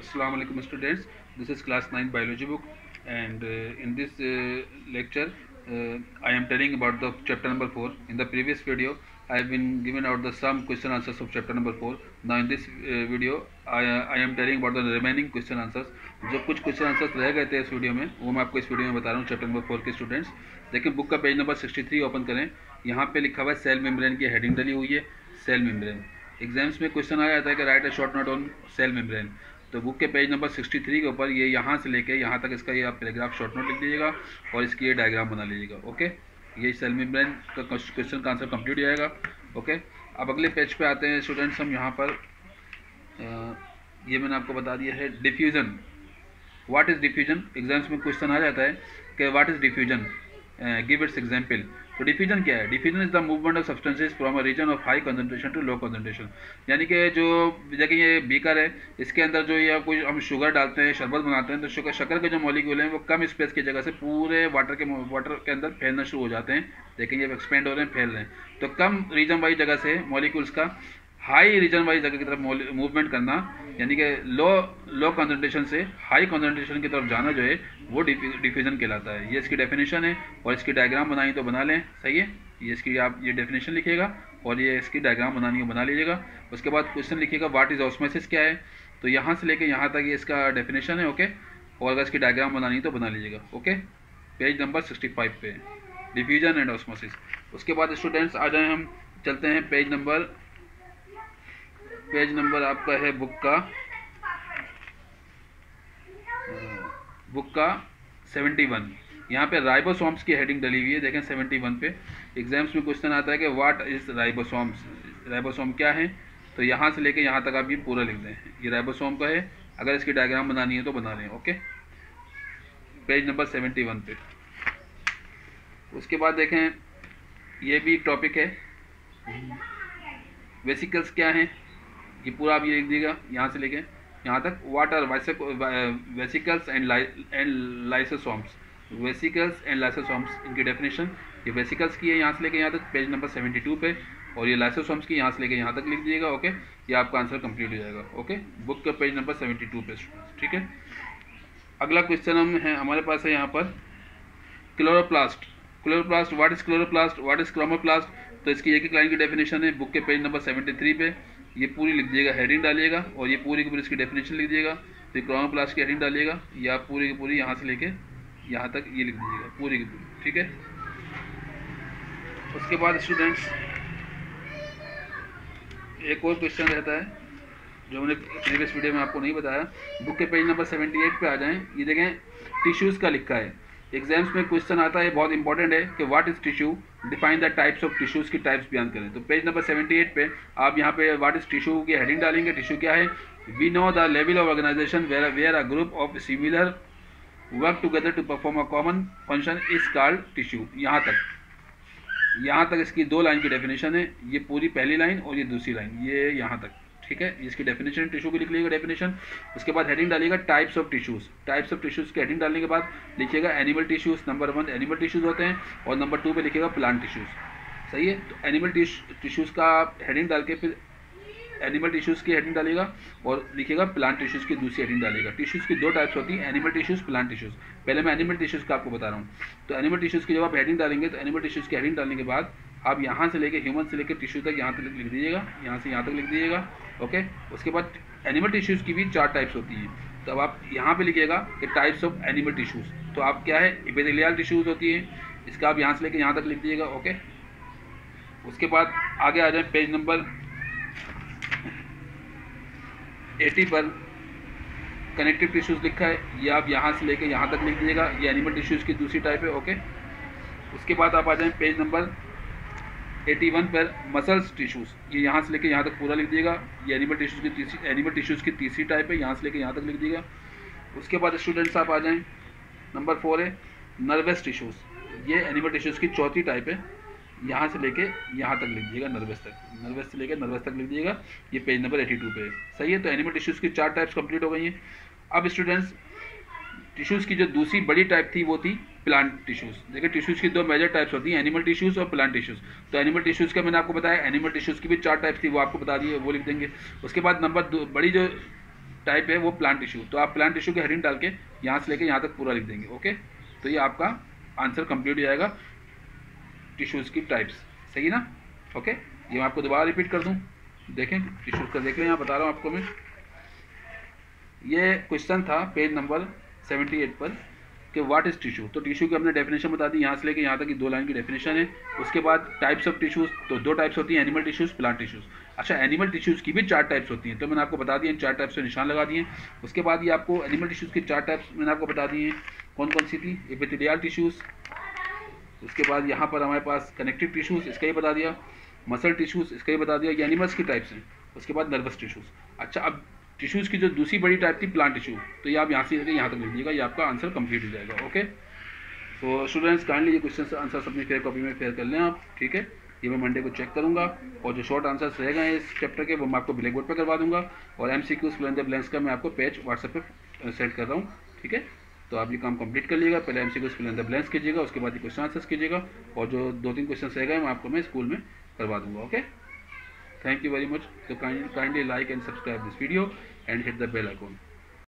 Assalamu alaikum students this is class 9 biology book and uh, in this uh, lecture uh, I am telling about the chapter number 4 in the previous video I have been given out the some question answers of chapter number 4 now in this uh, video I, I am telling about the remaining question answers जो कुछ question answers रह गए थे इस video में वो मैं आपको इस वीडियो में बता रहा हूँ चैप्टर नंबर फोर के स्टूडेंट्स देखिए बुक का पेज नंबर 63 ओपन करें यहाँ पे लिखा हुआ है सेल मेम्ब्रेन की हेडिंग डली हुई है सेल मेम्ब्रेन एग्ज़ाम्स में क्वेश्चन आ जाता है कि write a short note on cell membrane तो बुक के पेज नंबर 63 के ऊपर ये यहाँ से लेके यहाँ तक इसका ये आप पैराग्राफ शॉर्ट नोट लिख लीजिएगा और इसकी ये डायग्राम बना लीजिएगा ओके ये सेल मेम्ब्रेन का क्वेश्चन का आंसर कंप्लीट हो जाएगा ओके अब अगले पेज पे आते हैं स्टूडेंट्स हम यहाँ पर ये मैंने आपको बता दिया है diffusion what is diffusion exams में क्वेश्चन आ जाता है कि what is diffusion give its example तो डिफ्यूजन क्या है? Diffusion is the movement of substances from a region of high concentration to low concentration यानी कि जो देखिए ये बीकर है, इसके अंदर जो या कोई हम शुगर डालते हैं, शरबत बनाते हैं तो शुगर शक्कर के जो मॉलिक्यूल हैं, वो कम स्पेस की जगह से पूरे वाटर के वाटर के अंदर फैलना शुरू हो जाते हैं। देखिए ये एक्सपेंड हो रहे हैं, फैल रहे हैं। तो कम रीजन वाइज जगह से मॉलिक्यूल्स का हाई रीजन वाइज जगह की तरफ़ मूवमेंट करना, यानी कि लो लो कंसंट्रेशन से हाई कॉन्सेंट्रेशन की तरफ़ जाना जो है, वो डिफ्यूजन कहलाता है। ये इसकी डेफिनेशन है और इसकी डायग्राम बनाई तो बना लें। सही है? ये इसकी, आप, ये डेफिनेशन लिखिएगा और ये इसकी डायग्राम बनानी है, बना लीजिएगा। उसके बाद क्वेश्चन लिखिएगा वाट इज़ ऑस्मेसिस क्या है? तो यहाँ से लेके यहाँ तक ये इसका डेफिनेशन है ओके और अगर इसकी डायग्राम बनानी है तो बना लीजिएगा okay page number sixty five पे। डिफ्यूजन एंड ऑस्मोसिस उसके बाद स्टूडेंट्स आ जाए हम, चलते हैं पेज नंबर पेज नंबर आपका है बुक का। बुक का सेवेंटी वन। यहाँ पे राइबोसोम्स की हेडिंग डली हुई है, देखें सेवेंटी वन पे। एग्ज़ाम्स में क्वेश्चन आता है कि व्हाट इज़ राइबोसोम्स? राइबोसोम क्या है? तो यहाँ से लेके यहाँ तक आप ये पूरा लिख दें। ये राइबोसोम का है। अगर इसकी डायग्राम बनानी है तो बना लें okay page number seventy one पे। उसके बाद देखें, ये भी टॉपिक है। वेसिकल्स क्या हैं? ये पूरा आप ये लिख दीजिएगा, यहाँ से लेके, यहाँ तक water vesicles and and lysosomes vesicles and lysosomes इनकी डेफिनेशन ये वेसिकल्स की है यहाँ से लेके यहाँ तक पेज नंबर सेवेंटी टू पे, और ये लाइसोसोम्स की यहाँ से लेके यहाँ तक लिख दीजिएगा ओके ये आपका आंसर कंप्लीट हो जाएगा ओके बुक का पेज नंबर सेवेंटी टू पे ठीक है? अगला क्वेश्चन हम है, हमारे पास है यहाँ पर chloroplast chloroplast what is chloroplast what is chromoplast तो इसकी एक एक लाइन की डेफिनेशन है बुक के पेज नंबर सेवेंटी थ्री पे ये पूरी लिख दीजिएगा हेडिंग डालिएगा और ये पूरी की पूरी इसकी डेफिनेशन लिख दिएगा। फिर क्रोमोप्लास्ट की हेडिंग डालिएगा। या पूरी की पूरी यहाँ से लेके यहाँ तक ये लिख दीजिएगा, पूरी की पूरी, ठीक है? उसके बाद स्टूडेंट्स एक और क्वेश्चन रहता है, जो मैंने प्रीवियस वीडियो में आपको नहीं बताया। बुक के पेज नंबर सेवेंटी एट पे आ जाएँ। ये देखें टिश्यूज़ का लिखा है। एग्ज़ाम्स में क्वेश्चन आता है, बहुत इंपॉर्टेंट है कि what is tissue define the types of tissues की टाइप्स बयान करें। तो पेज नंबर 78 पे आप यहाँ पे व्हाट इज़ टिश्यू की हेडिंग डालेंगे टिश्यू क्या है? We know the level of organisation where where a group of similar work together to perform a common function is called tissue यहाँ तक। यहाँ तक इसकी दो लाइन की डेफिनेशन है। ये पूरी पहली लाइन और ये दूसरी लाइन ये यहाँ तक। ठीक है? इसकी डेफिनेशन टिश्यू की लिख लीजिएगा डेफिनेशन उसके बाद हेडिंग डालिएगा types of tissues types of tissues की हेडिंग डालने के बाद लिखिएगा animal tissues number one animal tissues होते हैं और नंबर टू पे लिखिएगा प्लांट टिश्यूज सही है? तो एनिमल टिश्यूज का हेडिंग डाल के फिर एनिमल टिश्यूज़ की हेडिंग डालेगा और लिखिएगा प्लांट टिश्यूज़ की दूसरी हेडिंग डालेगा टिश्यूज़ की दो टाइप्स होती हैं एनिमल टिश्यूज़ प्लांट टिश्यूज़ पहले मैं एनिमल टिश्यूज़ का आपको बता रहा हूँ. तो एनिमल टिश्यूज़ की जब आप हेडिंग डालेंगे तो एनिमल टिश्यूज़ की हेडिंग डालने के बाद आप यहाँ से लेके ह्यूमन से लेकर टिश्यू तक यहाँ तक लिख दीजिएगा, यहाँ से यहाँ तक लिख दीजिएगा ओके उसके बाद एनिमल टिश्यूज़ की भी चार टाइप्स होती हैं। तो अब आप यहाँ पे लिखिएगा कि टाइप्स ऑफ़ एनिमल टिश्यूज़ तो आप क्या है? इपेथेलियल टिश्यूज़ होती हैं। इसका आप यहाँ से लेकर यहाँ तक लिख दीजिएगा ओके उसके बाद आगे आ जाए पेज नंबर एटी पर। कनेक्टिव टिश्यूज़ लिखा है। ये आप यहाँ से लेके यहाँ तक लिख दीजिएगा। ये एनिमल टिश्यूज़ की दूसरी टाइप है ओके उसके बाद आप आ जाएँ पेज नंबर 81 पर मसल्स टिश्यूज़ ये यहाँ से लेके यहाँ तक पूरा लिख दिएगा। ये एनिमल टिश्यूज़ की तीसरी एनिमल टिश्यूज़ की तीसरी टाइप है, यहाँ से लेके यहाँ तक लिख दिएगा। उसके बाद स्टूडेंट्स आप आ जाएँ। नंबर फोर है नर्वस टिश्यूज़ ये एनिमल टिश्यूज़ की चौथी टाइप है। यहाँ से लेके यहाँ तक लिख दीजिएगा नर्वस तक। नर्वस से लेके नर्वस तक लिख दीजिएगा ये पेज नंबर 82 पे है। सही है तो एनिमल टिश्यूज़ की चार टाइप्स कंप्लीट हो गई हैं। अब स्टूडेंट्स टिश्यूज़ की जो दूसरी बड़ी टाइप थी, वो थी प्लांट टिश्यूज़ देखिए टिश्यूज़ की दो मेजर टाइप्स होती हैं एनिमल टिश्यूज़ और प्लांट टिश्यूज़ तो एनिमल टिश्यूज़ का मैंने आपको बताया एनिमल टिश्यूज़ की भी चार टाइप्स थी, वो आपको बता दिए, वो लिख देंगे। उसके बाद नंबर दो, बड़ी जो टाइप है, वो प्लांट टिश्यू तो आप प्लांट टिश्यू के हेडिंग डाल के यहाँ से लेके यहाँ तक पूरा लिख देंगे ओके तो ये आपका आंसर कंप्लीट हो जाएगा टिश्यूज़ की टाइप्स सही ना? ओके ये मैं आपको दोबारा रिपीट कर दूँ। देखें टिश्यूज़ का देख लें, यहाँ बता रहा हूँ आपको मैं। ये क्वेश्चन था पेज नंबर सेवेंटी एट पर। कि व्हाट इज़ टिशू तो टिशू की हमने डेफिनेशन बता दी, यहाँ से लेके यहाँ तक की दो लाइन की डेफिनेशन है। उसके बाद टाइप्स ऑफ़ टिश्यूज़ तो दो टाइप्स होती हैं एनिमल टिश्यूज़ प्लांट टिश्यूज़ अच्छा एनिमल टिश्यूज़ की भी चार टाइप्स होती हैं तो मैंने आपको बता दिए, चार टाइप्स से निशान लगा दिए। उसके बाद ये आपको एनिमल टिश्यूज़ की चार टाइप्स मैंने आपको बता दिए कौन कौन सी थी? एपिथेलियल टिश्यूज़ उसके बाद यहाँ पर हमारे पास कनेक्टिव टिश्यूज़ इसका ही बता दिया। मसल टिश्यूज़ इसका ही बता दिया। ये एनिमल्स की टाइप्स हैं। उसके बाद नर्वस टिश्यूज़ अच्छा अब टिश्यूज़ की जो दूसरी बड़ी टाइप थी प्लांट टिश्यू तो ये आप यहाँ से लेकर यहाँ तक लिख दीजिएगा ये आपका आंसर कंप्लीट हो जाएगा ओके तो स्टूडेंट्स काइंडली ये क्वेश्चन आंसर अपनी फेयर कॉपी में फेयर कर लें आप, ठीक है? ये मैं मंडे को चेक करूँगा, और जो शॉर्ट आंसर्स रह गए इस चैप्टर के, वो मैं आपको ब्लैक बोर्ड पर करवा दूँगा, और M C Qs the blanks का मैं आपको पेज व्हाट्सएप पे सेंड कर रहा हूँ, ठीक है? तो आप ये काम कंप्लीट कर लीजिएगा, पहले M C Qs the blanks कीजिएगा, उसके बाद ये क्वेश्चन आंसर्स कीजिएगा, और जो दो तीन क्वेश्चन रह गए मैं आपको मैं स्कूल में करवा दूँगा okay Thank you very much. So kindly, kindly like and subscribe this video and hit the bell icon.